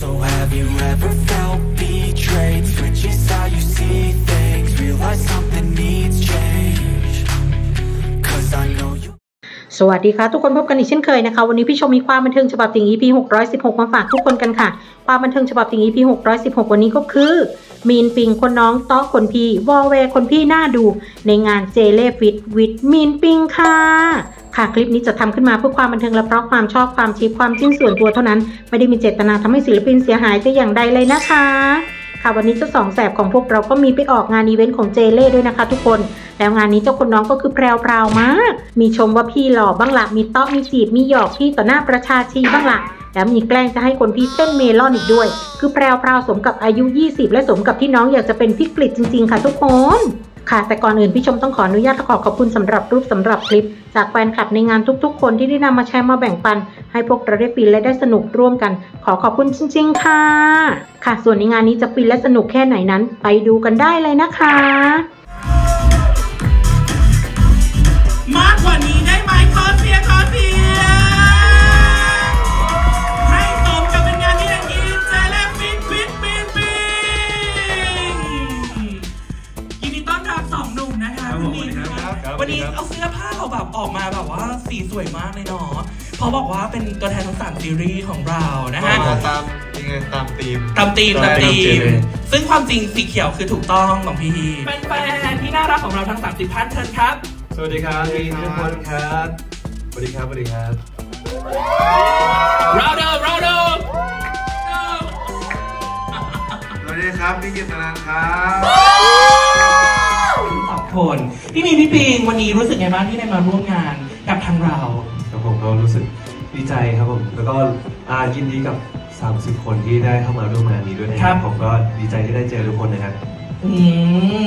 So have you ever felt betrayed? Switches how you see things Realize something needs change Cause I know you สวัสดีค่ะ ทุกคนพบกันอีกเช่นเคยนะคะ วันนี้พี่ชมมีความบันเทิงฉบับติ่ง EP 616 มาฝากทุกคนกันค่ะ ความบันเทิงฉบับติ่ง EP 616 วันนี้ก็คือ มีนปิงคนน้องต้อคนพี่วอลเวคนพี่หน้าดูในงานเจเล่ฟิตวิดมีนปิงค่ะ ค่ะ คลิปนี้จะทำขึ้นมาเพื่อความบันเทิงและเพราะความชอบความชิปความจิ้นส่วนตัวเท่านั้น ไม่ได้มีเจตนาทำให้ศิลปินเสียหายแต่อย่างใดเลยนะคะ ค่ะวันนี้เจ้าสองแสบของพวกเราก็มีไปออกงานอีเวนต์ของเจเล่ด้วยนะคะ ทุกคน แล้วงานนี้เจ้าคนน้องก็คือแพรวพราวมาก มีชมว่าพี่หล่อบ้างละมีเตาะมีจีบมีหยอกพี่ต่อหน้าประชาชีบ้างละแล้วมีแกล้งจะให้คนพี่เต้นเมลอนอีกด้วย คือแพรวพราวสมกับอายุ 20 และสมกับที่น้องอยากจะเป็นพี่กฤษจริง ๆ ค่ะทุกคน ค่ะแต่ก่อนอื่นพี่ชมต้องขออนุญาตขอขอบคุณสำหรับรูปสำหรับคลิป จากแฟนคลับในงานทุกๆ คนที่ได้นำมาแชร์มาแบ่งปัน ให้พวกเราได้ฟินและได้สนุกร่วมกัน ขอขอบคุณจริง ๆ ค่ะ ค่ะ ส่วนในงานนี้จะฟินและสนุกแค่ไหนนั้น ไปดูกันได้เลยนะคะ ซีรีส์ของเรานะฮะก็ตามยังไงตามธีมตามตีมตามตีตามธีมมซึ่งความจริงสีเขียวคือถูกต้องของพี่แฟนๆที่น่ารักของเราทั้ง 30ท่านเชิญครับ สวัสดีครับพี่ทุกคนครับสวัสดีครับสวัสดีครับเราเดิมเราเดิมสวัสดีครับพี่กิตนันครับสองคนพี่มีพี่ปิงวันนี้รู้สึกไงบ้างที่ได้มาร่วมงานกับทางเราครับผมก็รู้สึก ดีใจครับผม แล้วก็อายินดีกับ 30 คนที่ได้เข้ามาร่วมงานนี้ด้วยนะคครัรับ บ ผมก็ดีใจที่ได้เจอทุกคนนะครับ อื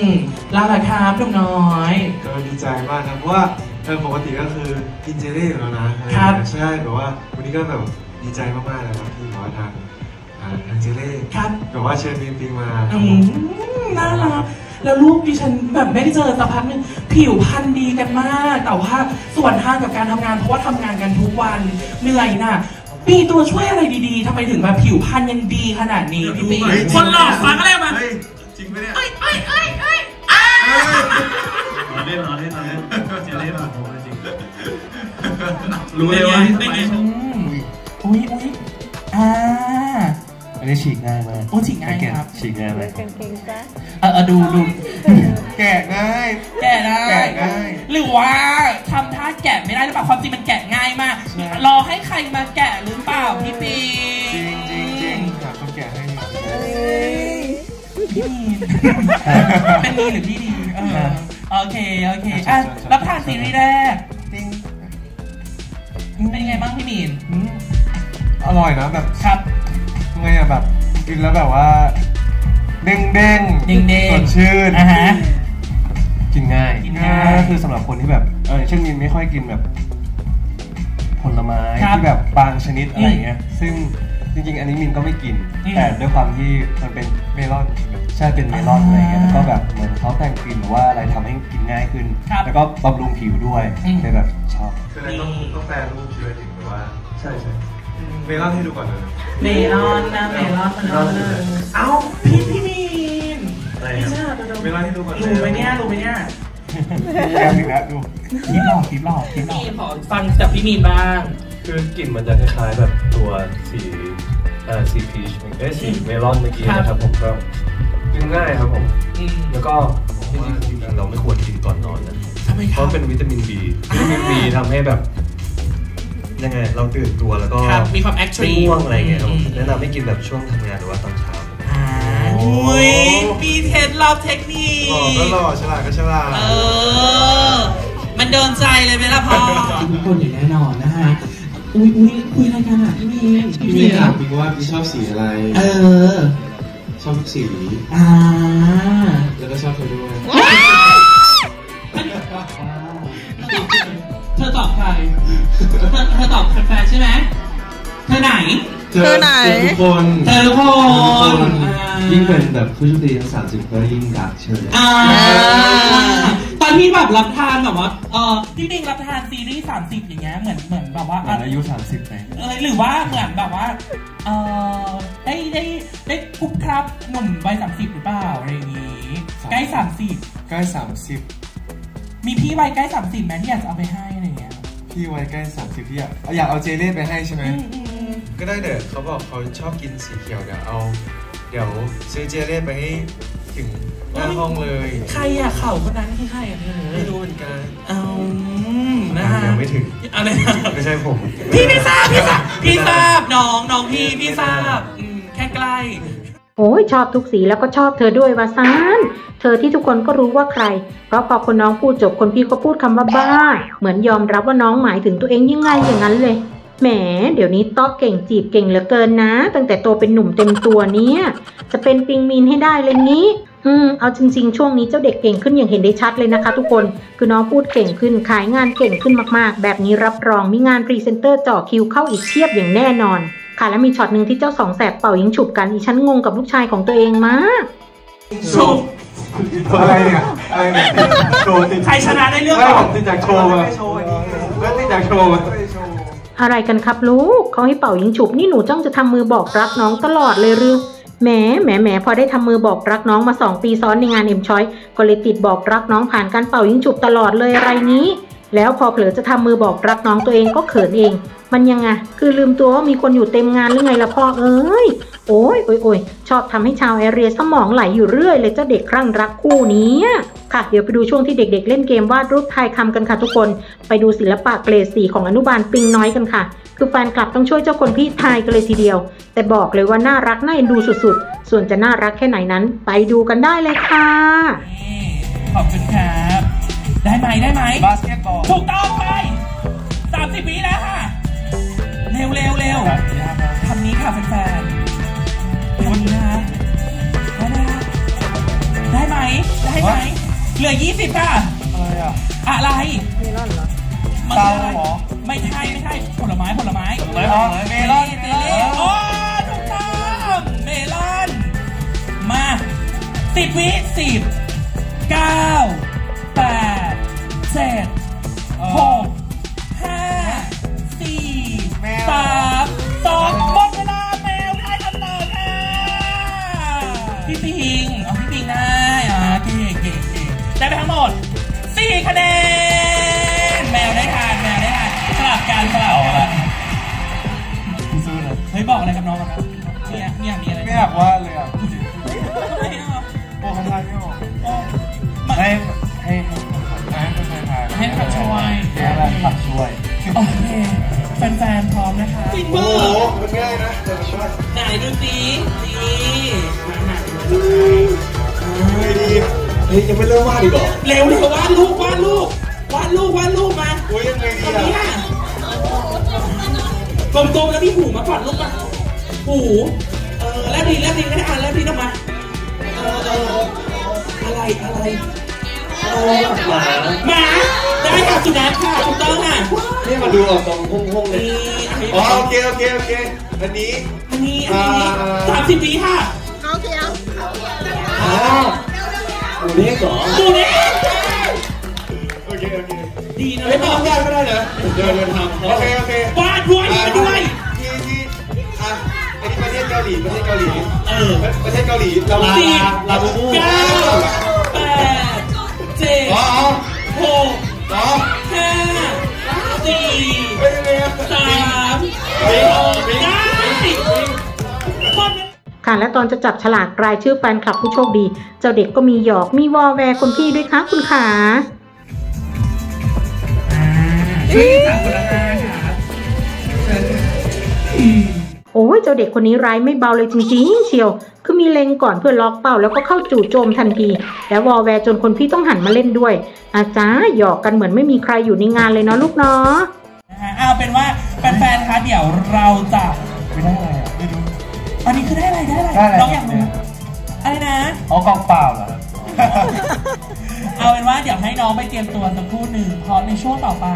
มลาละครับลุงน้อย ก็ดีใจมากครับเพราะว่าเออปกติก็คือกินเจเล่อยู่แล้วนะครับใช่แต่ว่าวันนี้ก็แบบดีใจมากๆเลยครับที่บอกว่าทางอ่าทางเจเล่ครับแบบว่าเชิญมีนปิงมาอืมน่ารัก แล้วลูกดิฉันแบบไม่ได้เจอสักพักหนึงผิวพรรณดีกันมาก แต่ว่าส่วนทางกับการทำงานเพราะว่าทำงานกันทุกวันเหนื่อยน่ะมีตัวช่วยอะไรดีๆทำไมถึงแบบผิวพรรณยังดีขนาดนี้พี่ปิงเฮ้ย คนหลอกฟังอะไรมาเฮ้ยจริงไหมเนี่ยเอ้ยเอ้ยเอ้ยเอ้ยอ้าเล่นเล่นเล่นเจเล่ผ่านผมจริงรู้เลยว่าเป็นไงอืมอุ้ยอุ้ยอ่า อันนี้ฉีกง่ายมากโอ้ฉีกง่ายครับ ฉีกง่ายไหมเออเออดูดูแกะง่าย แกะได้แกะง่าย หรือว่าทำท่าแกะไม่ได้หรือเปล่าความจริงมันแกะง่ายมากใช่รอให้ใครมาแกะหรือเปล่าพี่ปีจริงจริงจริงอยากต้องแกะให้พี่มีนเป็นมีนหรือพี่ดีเออโอเคโอเคอะรับทานซีรีส์แรกจริงเป็นยังไงบ้างพี่มีนอืมอร่อยนะแบบครับไงอะ แบบกินแล้วแบบว่า เด้งเด้งเด้งๆ สดชื่นอ่าฮะ กินง่ายกินง่ายก็คือสำหรับคนที่แบบเออเช่นมินไม่ค่อยกินแบบ ผลไม้ครับที่แบบบางชนิดอะไรเงี้ย ซึ่งจริง ๆ อันนี้มินก็ไม่กิน อืมแต่ด้วยความที่มันเป็นเมลอนใช่เป็นเมลอนอะไรเงี้ยอ่าแล้วก็แบบเหมือนเขาแต่งกลิ่นหรือว่าอะไรทำให้กินง่ายขึ้น ครับแล้วก็บำรุงผิวด้วยอืม เลยแบบชอบ คืออะไรต้องต้องแปลรูปชีวิตถึงแบบว่า ใช่ใช่ เมลอนให้ดูก่อนเลยเมลอนนะเมลอนเมลอนเลยเอ้าพี่พี่มีนอะไรไม่ครับใช่เดี๋ยวๆเมลอนให้ดูก่อนเลยรู้ไหมเนี่ยรู้ไหมเนี่ยแก้มอีกแล้วดูคลิปหลอกคลิปหลอกคลิปหลอกขอฟังจากพี่มีนบ้าง คือกลิ่นมันจะคล้ายๆแบบตัวสีเอ่อสีพีชเอ้ยสีเมลอนเมื่อกี้ครับนะครับผมก็กินง่ายครับผมอืมแล้วก็จริงๆจริงๆเราไม่ควรกินก่อนนอนนะทำไมครับราะเป็นวิตามินบีวิตามินบีทำให้แบบ ยังไงเราตื่นตัวแล้วก็ครับมีความ active ไม่ง่วงอะไรเงี้ยครับผมอืมแนะนำให้กินแบบช่วงทำงานหรือว่าตอนเช้าอ่าอุ้ยมีเทคลับเทคนิหล่อคก็หล่อฉลาดก็ฉลาดเออ มันโดนใจเลยไหมล่ะพ่อทุกคนอย่างแน่นอนนะฮะอุ้ยอุ้ยคุยรายการอะพี่มีนพี่มีถามพี่ว่าพี่ชอบสีอะไร เออ ชอบทุกสีอ่าแล้วก็ชอบเธอด้วย เธอตอบใคร เธอเธอตอบแฟนๆใช่ไหมเธอไหน เธอไหน ทุกคนเธอทุกคทุกคนนอ่ายิ่งเป็นแบบผู้โชคดีทั้งสามสิบก็ยิ่งรักเชิญอ่าตอนที่แบบรับทานแบบว่าเออพี่ปิงรับทานซีรีส์สามสิบอย่างเงี้ยเหมือนเหมือนแบบว่าเหมือนอายุ30ไปเออหรือว่าเหมือนแบบว่าเออได้ครับหนุ่มวัยสามสิบหรือเปล่าอะไรอย่างงี้ ใกล้สามสิบใกล้สามสิบ มีพี่วัยใกล้สามสิบไหมที่อยากจะเอาไปให้อะไรอย่างเงี้ยพี่วัยใกล้สามสิบพี่อยากอยากเอาเจเล่ไปให้ใช่ไหมอืมอืมก็ได้เดี๋ยวเขาบอกเขาชอบกินสีเขียวเดี๋ยวเอา เดี๋ยวซื้อเจเล่ไปให้ถึงหน้าห้องเลยใครอะเข่าคนนั้นที่ใครอะเนี่ยไม่รู้เหมือนกันเอานะฮะยังไม่ถึงอะไรนะไม่ใช่ผม พี่ไม่ทราบพี่ทราบพี่ทราบน้องน้องพี่พี่ทราบอืมแค่ใกล้ โอ้ยชอบทุกสีแล้วก็ชอบเธอด้วยวาซานเธอที่ทุกคนก็รู้ว่าใคร เพราะพอคนน้องพูดจบคนพี่ก็พูดคำว่าบ้า เหมือนยอมรับว่าน้องหมายถึงตัวเองยังไงอย่างนั้นเลย แหม เดี๋ยวนี้ต้อเก่งจีบเก่งเหลือเกินนะ ตั้งแต่โตเป็นหนุ่มเต็มตัวเนี้ยจะเป็นปิงมีนให้ได้เลยงี้ อืม เอาจริง ๆ ช่วงนี้เจ้าเด็กเก่งขึ้นอย่างเห็นได้ชัดเลยนะคะ ทุกคน คือน้องพูดเก่งขึ้น ขายงานเก่งขึ้นมากๆ แบบนี้รับรองมีงานพรีเซนเตอร์จ่อคิวเข้าอีกเพียบอย่างแน่นอน ค่ะ แล้วมีช็อตหนึ่งที่เจ้าสองแสบเป่ายิงฉุบกันอีฉันงงกับลูกชายของตัวเองมากฉุบอะไรเนี่ยอะไรเนี่ยโชว์ติดใครชนะได้เรื่องไม่ก่ผอนมติดจากโชว์มาไม่ติดจากโชว์มาอะไรกันครับลูกเขาให้เป่ายิงฉุบนี่หนูจ้องจะทำมือบอกรักน้องตลอดเลยหรือแหมแหมแหมพอได้ทำมือบอกรักน้องมาสองปีซ้อนในงานเอ็มชอยก็เลยติดบอกรักน้องผ่านการเป่ายิงฉุบตลอดเลยอะไรนี้ แล้วพอเผลอจะทำมือบอกรักน้องตัวเองก็เขินเอง มันยังไงคือลืมตัวว่ามีคนอยู่เต็มงานหรือไงล่ะพ่อเอ้ยโอ้ยโอ้ยโอยชอบทำให้ชาวแอเรียสมองไหลอยู่เรื่อยเลยเจ้าเด็กคลั่งรักคู่นี้ค่ะ เดี๋ยวไปดูช่วงที่เด็กๆเล่นเกมวาดรูปทายคำกันค่ะทุกคน ไปดูศิลปะเกรดสีของอนุบาลปิงน้อยกันค่ะ คือแฟนคลับต้องช่วยเจ้าคนพี่ทายกันเลยทีเดียว แต่บอกเลยว่าน่ารักน่าเอ็นดูสุดๆ ส่วนจะน่ารักแค่ไหนนั้น ไปดูกันได้เลยค่ะ ขอบคุณครับ ได้ไหมได้ไหมบาสเกตบอลถูกต้องไปสามสิบวิแล้วค่ะ เร็วเร็วเร็วคำนี้ค่ะแฟนๆคำนี้นะคะได้ไหมคะได้ไหมได้ไหมเหลือยี่สิบค่ะ อะไรอะอะไรเมลอนเหรอมันเตาคืออะไรเหรอไม่ใช่ไม่ใช่ผลไม้ผลไม้ผลไม้อ๋อเมลอนเมลอนโอ้ถูกต้องเมลอนมาสิบวิสิบเก้าแปด เจ็ดหกห้าสี่สามสองหมดเวลาแมวได้คำตอบค่ะพี่ปิงเอาพี่ปิงได้อ่าเก่งเก่งเก่งได้ไปทั้งหมดสี่คะแนนแมวได้ทานแมวได้ทานสลับกันสลับกันซื้อเลยเฮ้ยบอกอะไรกับน้องกันนะเนี่ยเนี่ยมีอะไร ไม่อยากว่า มนะคะจริงโอ้ป่ะโหมันง่ายนะจะมาช่วยไหนดูสินี่มาหาไม่ดีเฮ้ยยังไม่เริ่มวาดอีกเหรอเร็วเร็ววาดรูปวาดรูปวาดรูปวาดรูปมาโอ้ยยังไงดีตรงนี้อะอะกลมๆแล้วมีหูมาก่อนลูกมาหูเออแลบลิ้นแลบลิ้นก็ได้อะแลบลิ้นออกมาเออเอออะไรอะไร เออหมาได้ค่ะสุนัขค่ะถูกต้องค่ะนี่มาดูออกตรงห้องๆเลยนี่อันนี้อ๋อโอเคโอเคโอเคอันนี้ อันนี้อันนี้อ่า สามสิบปีค่ะอ๋อหมูเล็กเหรอดูนี่โอเคโอเคดีนะไม่ต้องวาดก็ได้เหรอเดินเดินทางโอเคโอเควาดด้วยวาดด้วย ที่ที่อะอันนี้ประเทศเกาหลีประเทศเกาหลีเออประเทศเกาหลีเราสิบลาบูบู เก้าแปด สามสองได้ค่ะและตอนจะจับฉลากรายชื่อแฟนคลับผู้โชคดี เจ้าเด็กก็มีหยอกมีวอแวร์คนพี่ด้วยคะคุณขาช่วยจับคนละห้าครับโอ้ยเจ้าเด็กคนนี้ร้ายไม่เบาเลยจริงๆ เชียว คือมีเลงก่อนเพื่อล็อกเป้าแล้วก็เข้าจู่โจมทันที แล้ววอแวร์จนคนพี่ต้องหันมาเล่นด้วย อาจ้าหยอกกันเหมือนไม่มีใครอยู่ในงานเลยเนาะลูกเนาะ เอาเป็นว่าแฟนๆคะเดี๋ยวเราจะไม่ได้อะไรอะไม่รู้อันนี้คือได้อะไรได้อะไรได้อะไร น้องอยากรู้อะไรนะ อ๋อกองเปล่าเหรอเอาเป็นว่าเดี๋ยวให้น้องไปเตรียมตัวสักครู่หนึ่งเพราะในช่วงต่อไป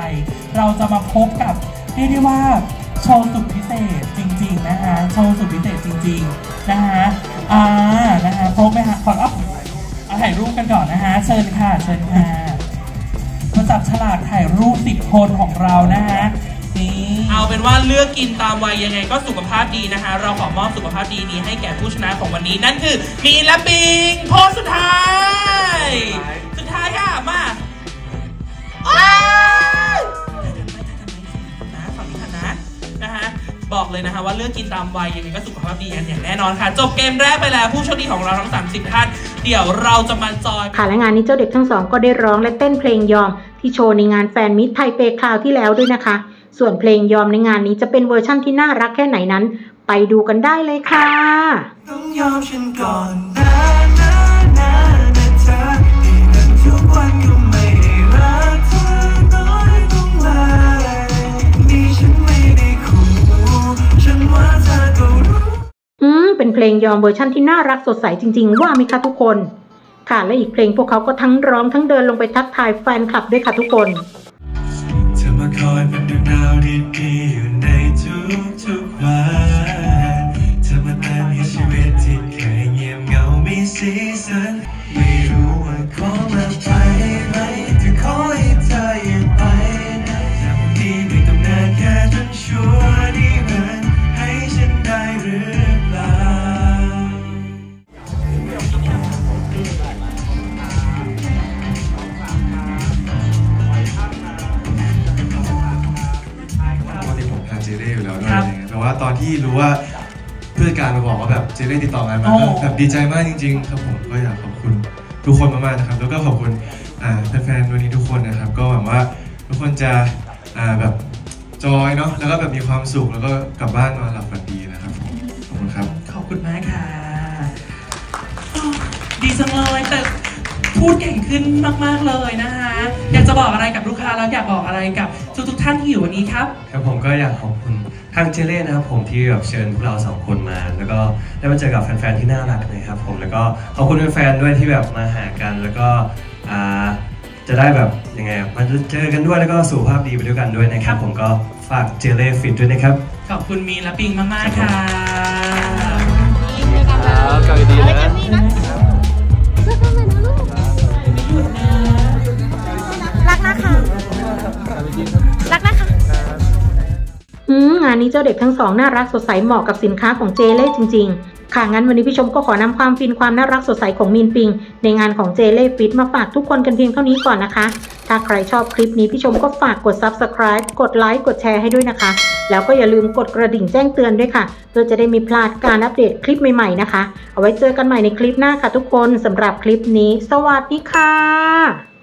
เราจะมาพบกับเรียกได้ว่าโชว์สุดพิเศษจริง ๆ นะคะ โชว์สุดพิเศษจริง ๆ นะคะอ่านะคะพบไหมฮะขอเอาเอาถ่ายรูปกันก่อนนะคะ เชิญค่ะ เชิญค่ะมาจับฉลากถ่ายรูปสิบคนของเรานะคะ เอาเป็นว่าเลือกกินตามวัยยังไงก็สุขภาพดีนะคะ เราขอมอบสุขภาพดีนี้ให้แก่ผู้ชนะของวันนี้นั่นคือมีและปิงโพสสุดท้าย สุดท้ายค่ะมาอ้าวนะฝั่งนี้ค่ะนะนะคะบอกเลยนะคะว่าเลือกกินตามวัยยังไงก็สุขภาพดีกันอย่างแน่นอนค่ะ จบเกมแรกไปแล้วผู้โชคดีของเราทั้ง 30 ท่าน เดี๋ยวเราจะมาจอยค่ะและงานนี้เจ้าเด็กทั้งสองก็ได้ร้องและเต้นเพลงยอม ที่โชว์ในงานแฟนมิตรไทเปคราวที่แล้วด้วยนะคะ ส่วนเพลงยอมในงานนี้จะเป็นเวอร์ชั่นที่น่ารักแค่ไหนนั้น ไปดูกันได้เลยค่ะต้องยอมฉันก่อนนะนะนะนะเธอที่นั่นทุกวันก็ไม่ได้รักเธอน้อยลงเลยนี่ฉันไม่ได้ขู่ฉันว่าเธอก็รู้อืมเป็นเพลงยอมเวอร์ชั่นที่น่ารักสดใสจริง ๆ ว่าไหมคะทุกคนค่ะและอีกเพลงพวกเขาก็ทั้งร้องทั้งเดินลงไปทักทายแฟนคลับด้วยค่ะทุกคนเธอมาคอยเป็น ดวง ต่ว่าตอนที่รู้ว่าเพื่อนการมาบอกว่าแบบเจเล่ติดต่องานมาโอ้ก็แบบดีใจมากจริง ๆ ครับผมก็อยากขอบคุณทุกคนมากๆนะครับ แล้วก็ขอบคุณอ่าแฟนๆวันนี้ทุกคนนะครับ ก็หวังว่าทุกคนจะอ่าแบบจอยเนาะแล้วก็แบบมีความสุขแล้วก็กลับบ้านนอนหลับฝันดีนะครับผมขอบคุณครับ ขอบคุณมากค่ะอ้าวดีจังเลยแต่พูดเก่งขึ้นมากๆเลยนะคะ อยากจะบอกอะไรกับลูกค้าแล้วอยากบอกอะไรกับทุกๆท่านที่อยู่วันนี้ครับ ครับผมก็อยากขอบคุณ ทางเจเล่นะครับผมที่แบบเชิญพวกเราสองคนมา แล้วก็ได้มาเจอกับแฟนๆที่น่ารักนะครับผมแล้วก็ขอบคุณแฟนๆด้วยที่แบบมาหากัน แล้วก็อ่าจะได้แบบยังไงอะมาเจอกันด้วยแล้วก็สุขภาพดีไปด้วยกันด้วยนะครับ ผมก็ฝากเจเล่ฟิตด้วยนะครับ ขอบคุณมีนและปิงมากๆค่ะครับกลับดีนะรักนะคะรักนะคะ อืมงานนี้เจ้าเด็กทั้งสองน่ารักสดใสเหมาะกับสินค้าของเจเล่จริง ๆ ค่ะงั้นวันนี้พี่ชมก็ขอนำความฟินความน่ารักสดใสของมีนปิง ในงานของเจเล่ฟิตมาฝากทุกคนกันเพียงเท่านี้ก่อนนะคะ ถ้าใครชอบคลิปนี้พี่ชมก็ฝากกด subscribe กดไลค์กดแชร์ให้ด้วยนะคะ แล้วก็อย่าลืมกดกระดิ่งแจ้งเตือนด้วยค่ะ เพื่อจะได้มีพลาดการอัปเดตคลิปใหม่ๆนะคะ เอาไว้เจอกันใหม่ในคลิปหน้าค่ะทุกคนสำหรับคลิปนี้ สวัสดีค่ะ